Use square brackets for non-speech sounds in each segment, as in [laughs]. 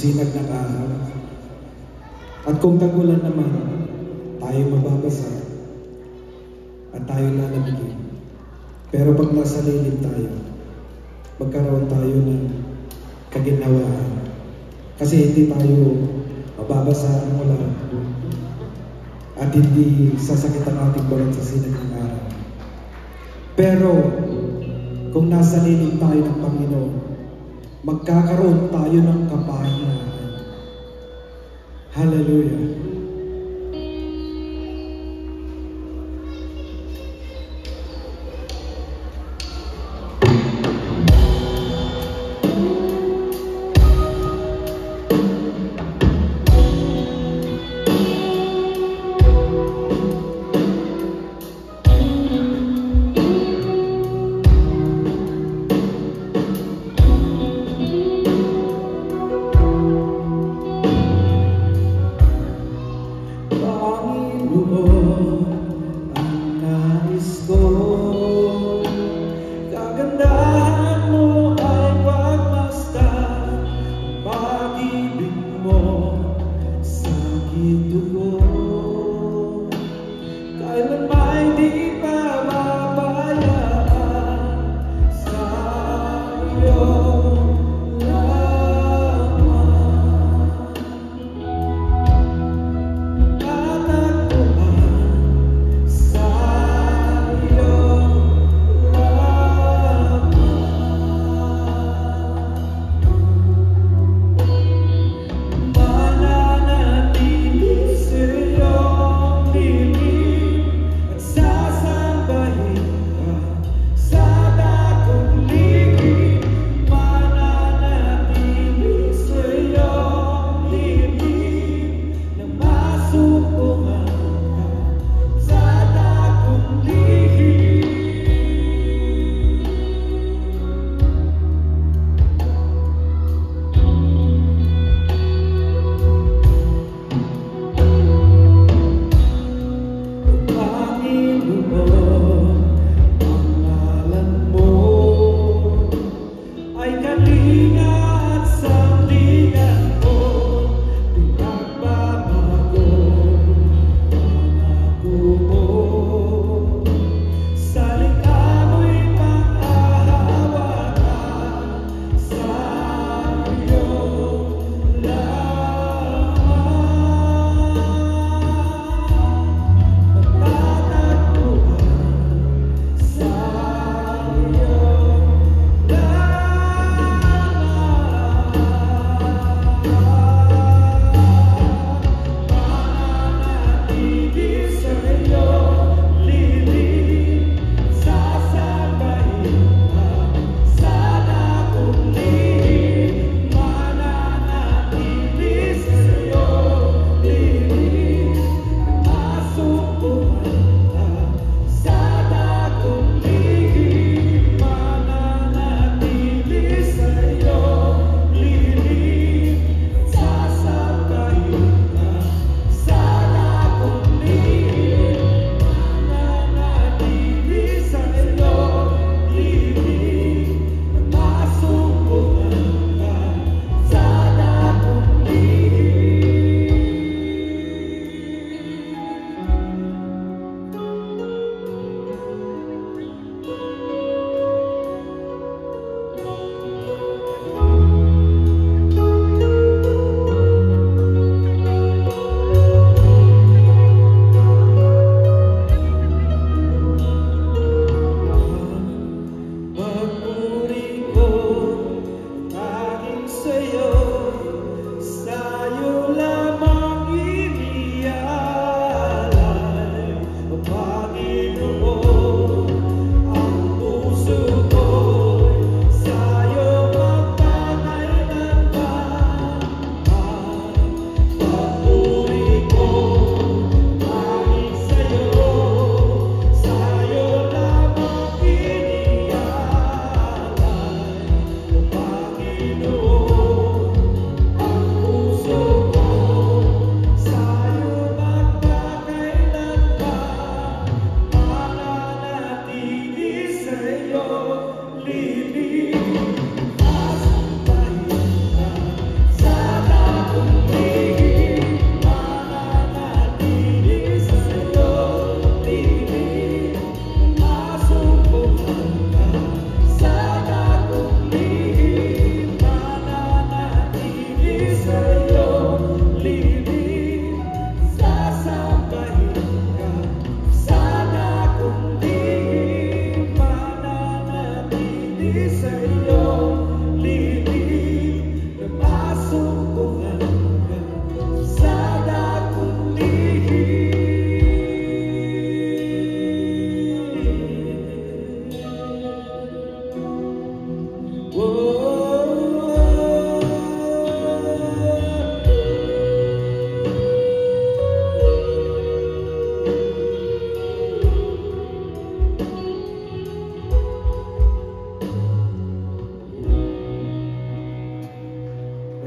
sinag ng araw. At kung tagulan naman, tayo mababasa at tayo lalamigin. Pero pag nasa lilim tayo, magkaroon tayo ng kaginawaan. Kasi hindi tayo mababasa ng wala at hindi sasakit ang ating balat sa sinag ng araw. Pero kung nasa lilim tayo ng Panginoon, magkakaroon tayo ng kapahinga Hallelujah.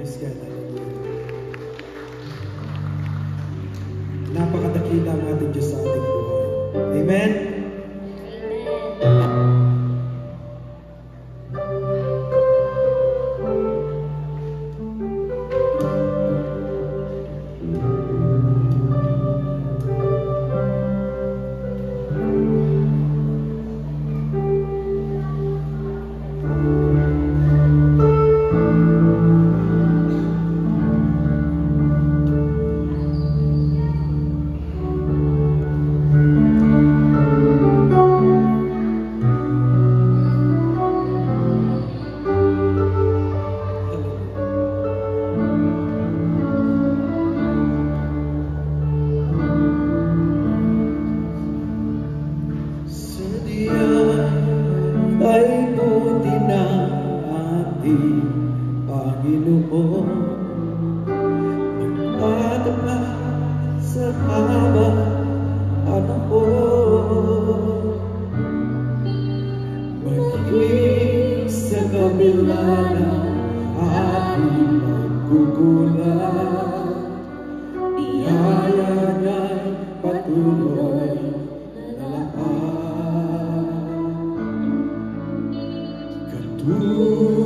Praise God. Napakadakila ng ating Diyos sa ating buhay. Amen? Ooh.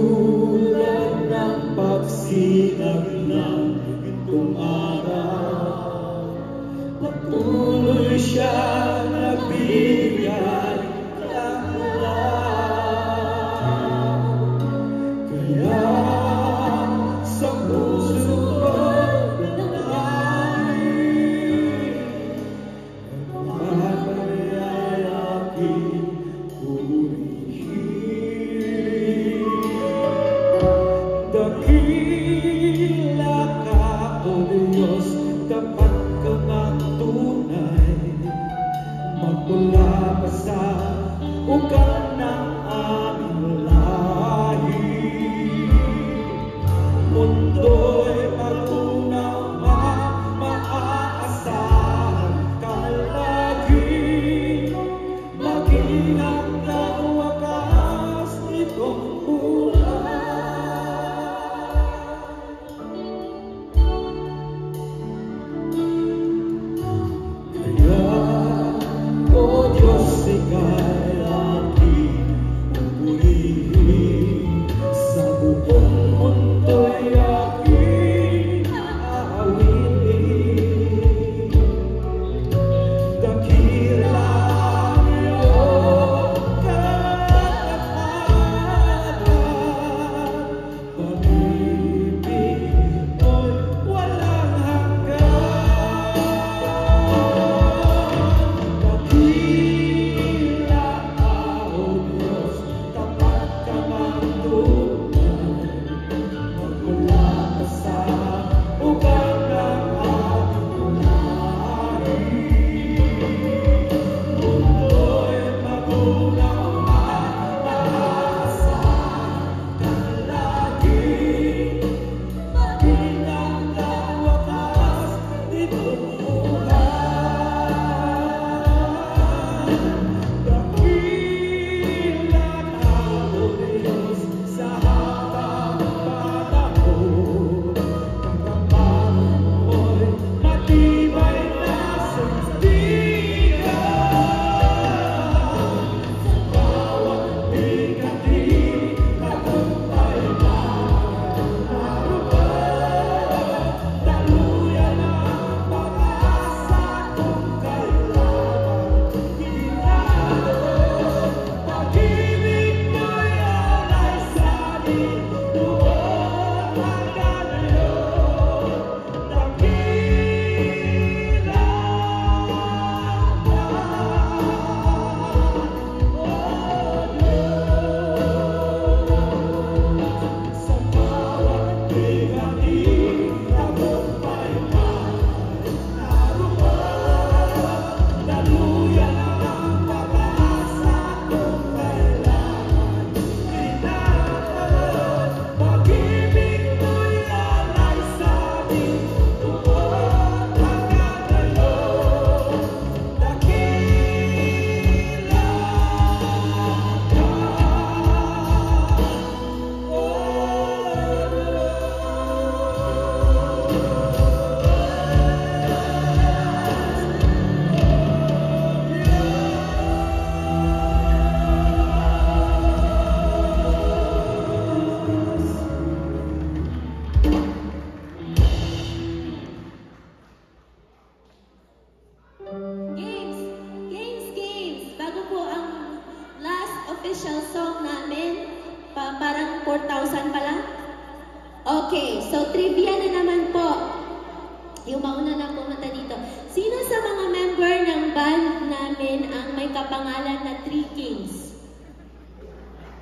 namin ang may kapangalan na Three Kings.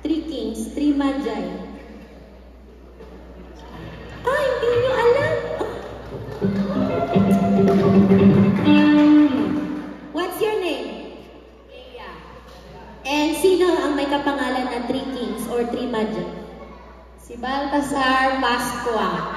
Three Kings, Three Manjay. Ah, hindi nyo alam! Hmm. What's your name? Leia. And sino ang may kapangalan na Three Kings or Three Manjay? Si Baltasar Pascua.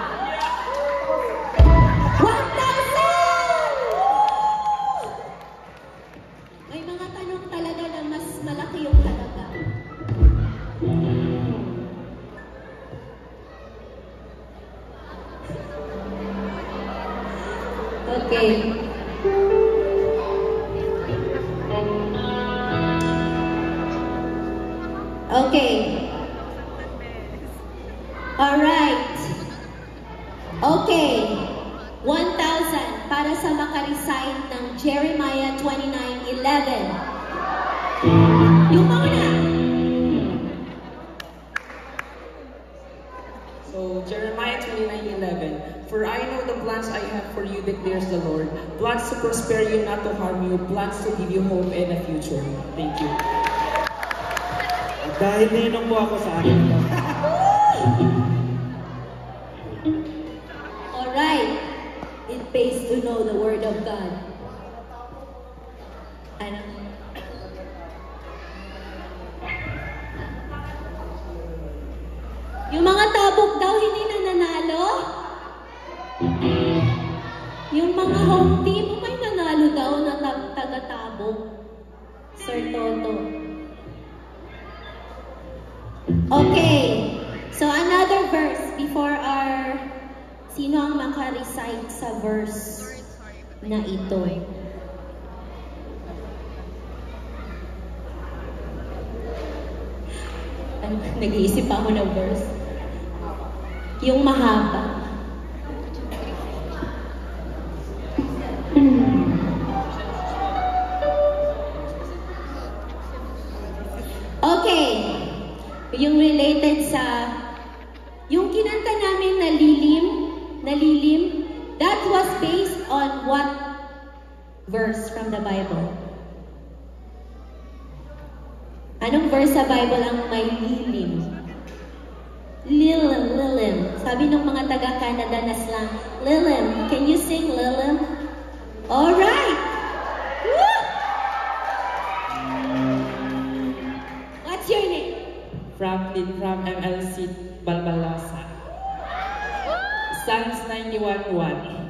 po ako sa akin. [laughs] Alright. It pays to know the Word of God. Franklin from MLC Balbalasa. Sons 91.1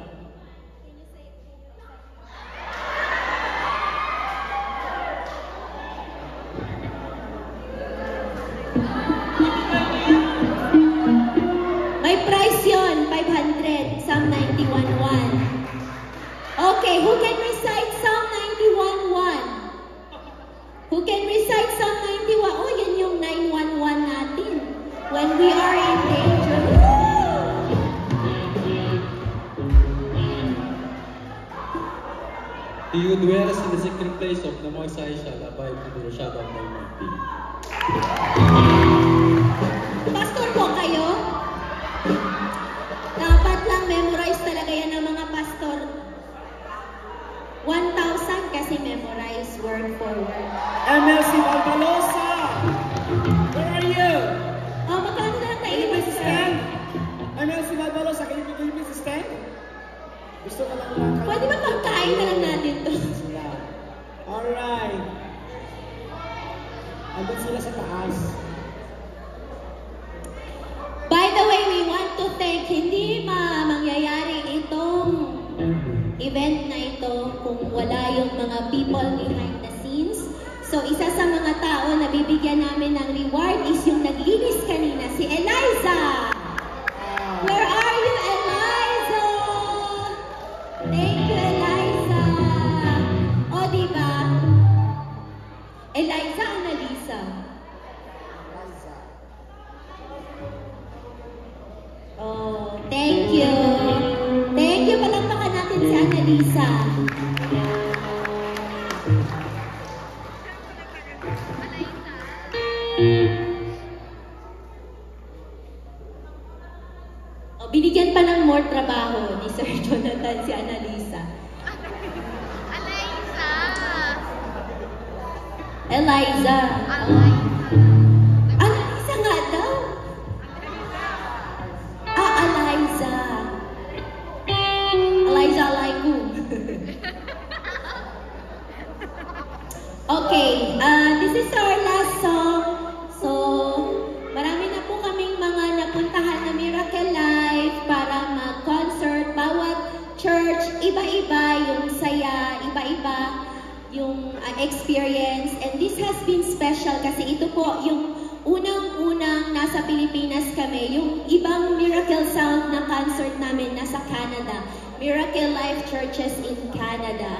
people behind the scenes. So, isa sa mga tao na bibigyan namin ng reward is yung naglinis kanina, si Eliza! Ito po yung unang-unang nasa Pilipinas kami. Yung ibang Miracle Sound na concert namin nasa Canada. Miracle Life Churches in Canada.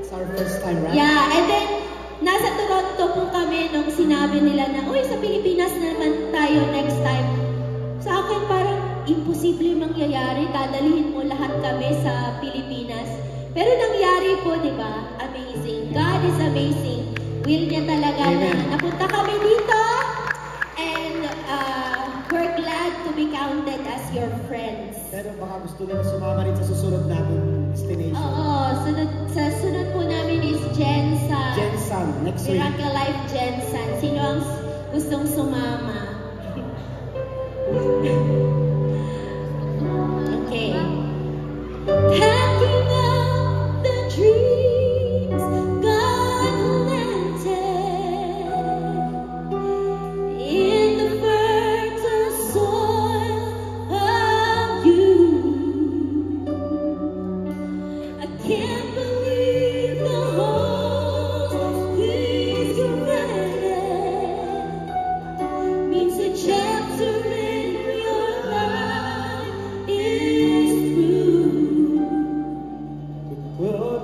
It's our first time, right? Yeah, and then nasa Toronto po kami nung sinabi nila na, uy, sa Pilipinas naman tayo next time. Sa akin parang imposible mangyayari, dadalhin mo lahat kami sa Pilipinas. Pero nangyari po, di ba? Amazing. God is amazing. Will niya talaga na Amen. napunta kami dito. And uh, we're glad to be counted as your friends. Pero baka gusto nila sumama rin sa susunod natin destination. Oo, sunod, sa sunod po namin is Jensa. Jensen, next week. Miracle Life Jensen. Sino ang gustong sumama? [laughs]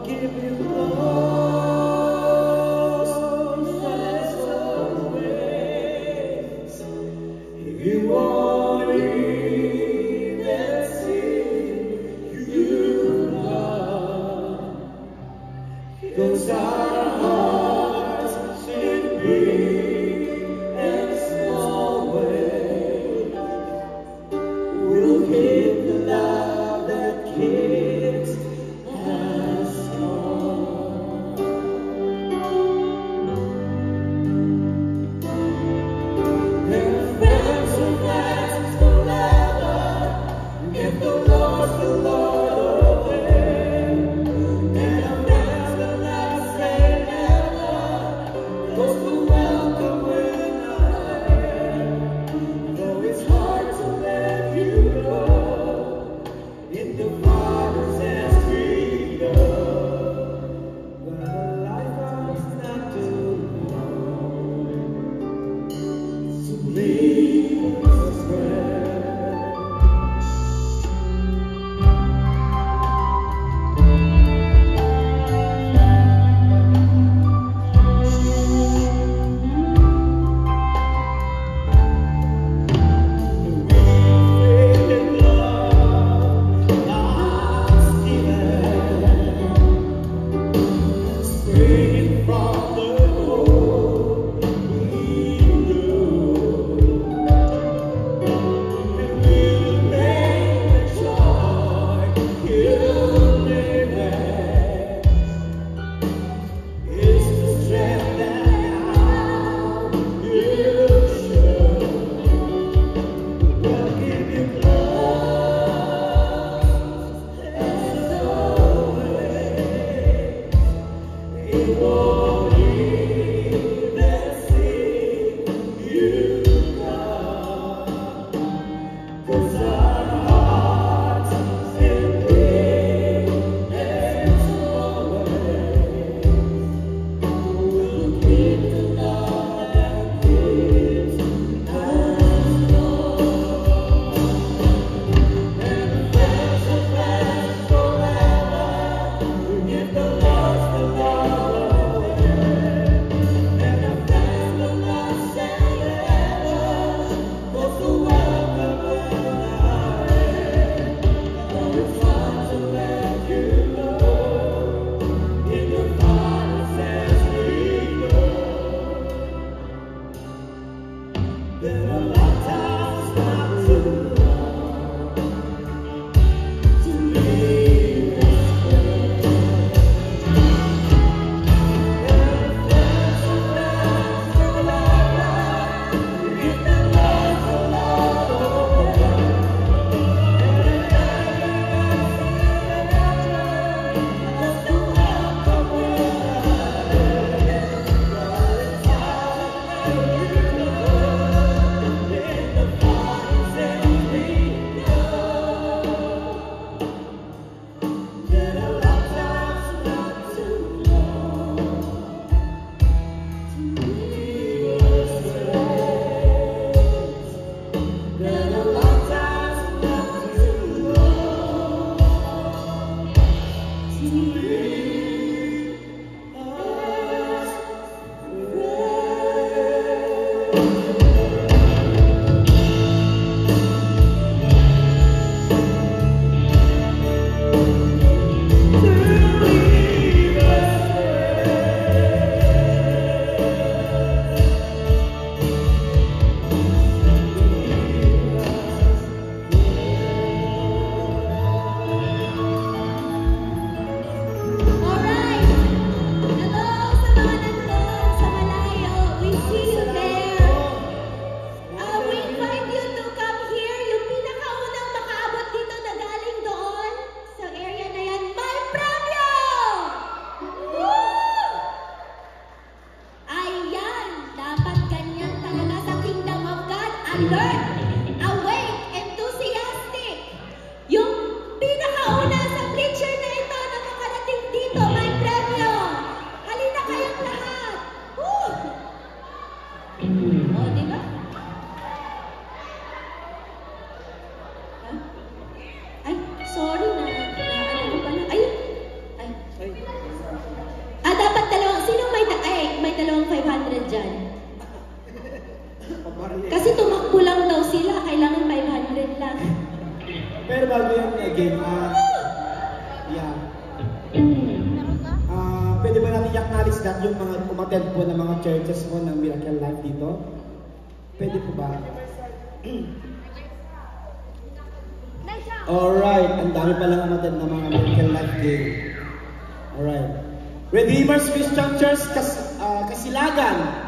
give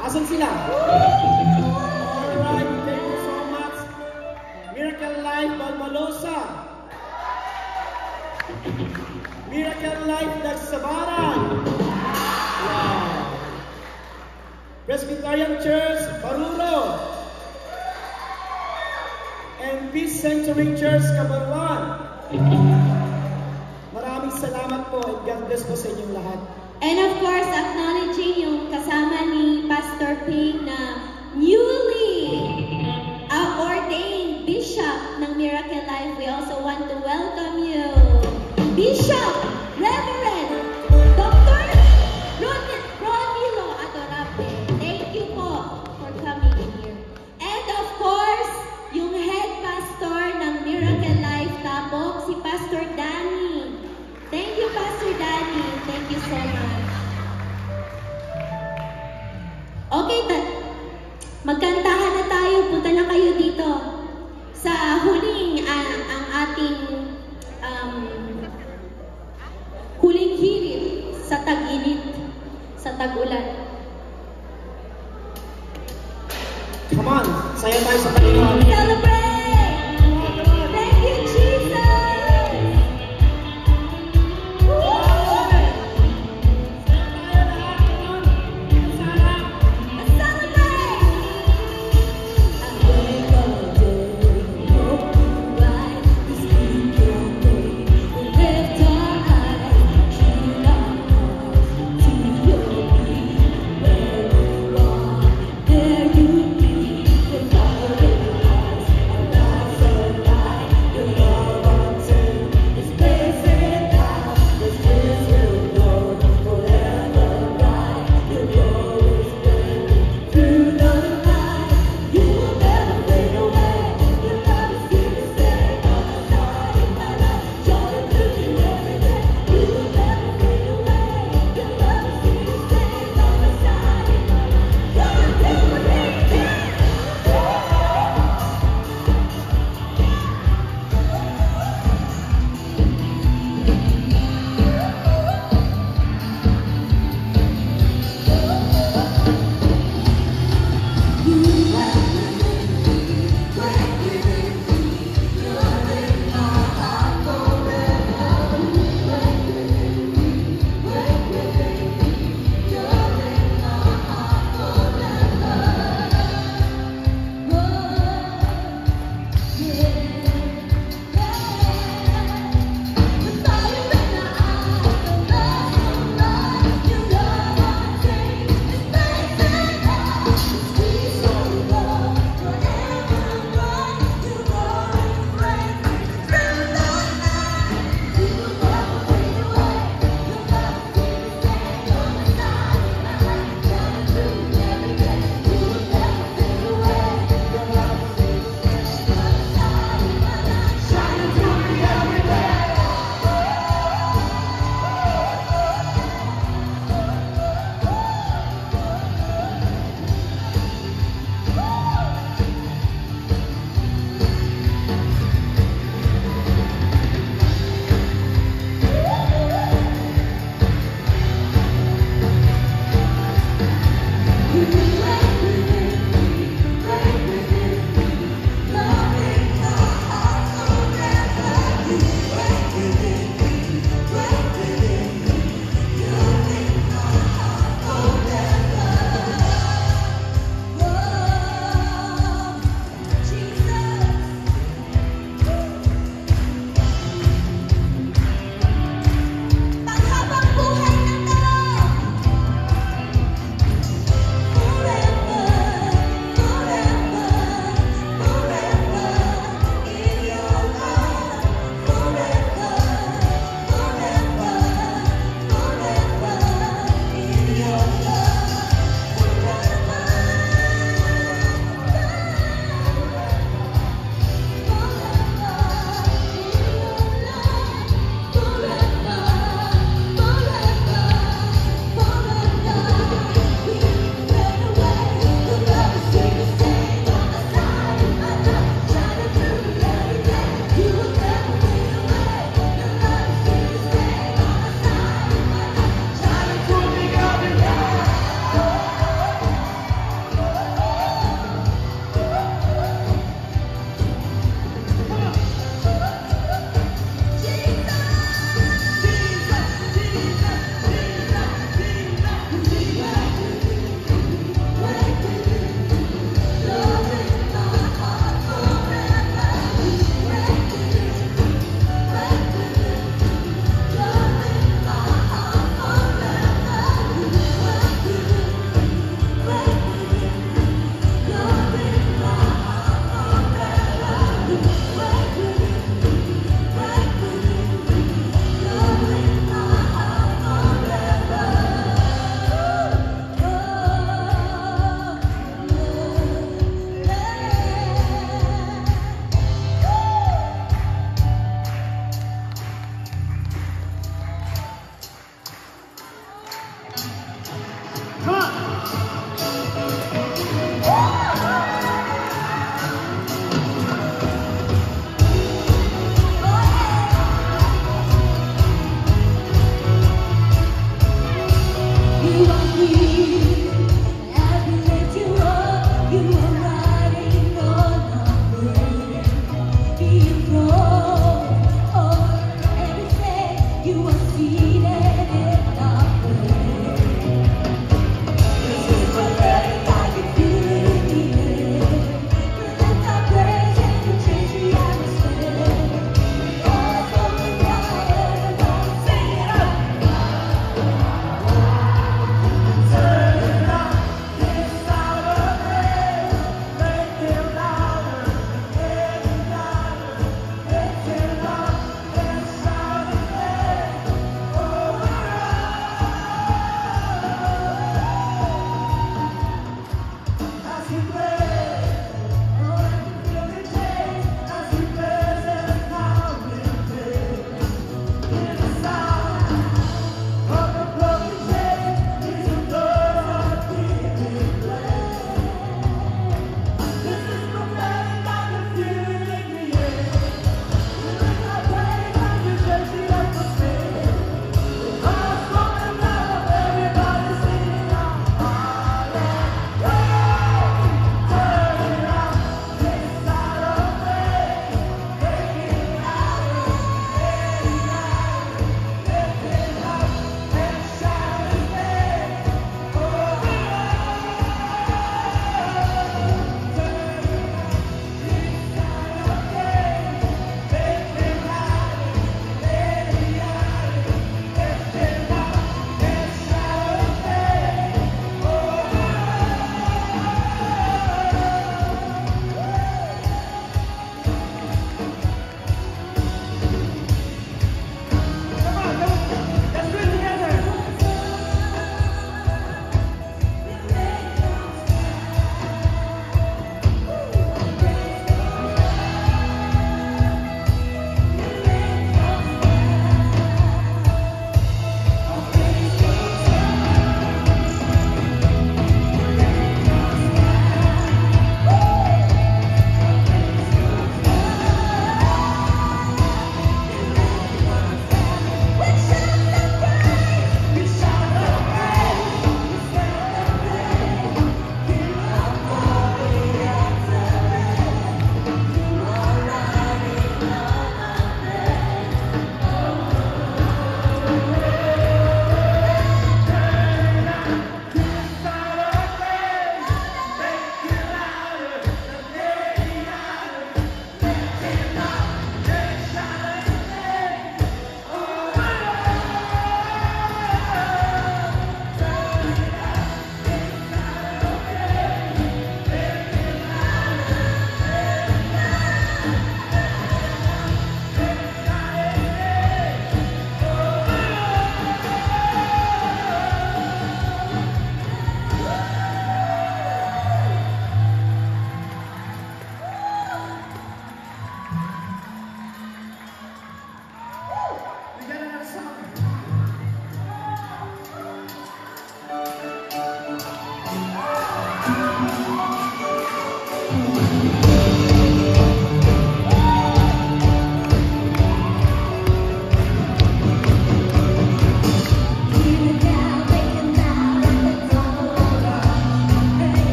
Asan sila? Alright, thank you so much. Miracle Life Balmalosa. Miracle Life Nagsabaran. Wow. Presbyterian Church Baruro. And Peace Sanctuary Church Kabarwan. Maraming salamat po God bless po sa inyong lahat. And of course, acknowledging yung kasama ni Pastor Ping na newly Okay, ta- magkantahan na tayo. Punta na kayo dito. Sa huling, ah, ang ating um, huling hirit sa tag-init, sa tag-ulan. Come on, saya tayo sa Panginoon.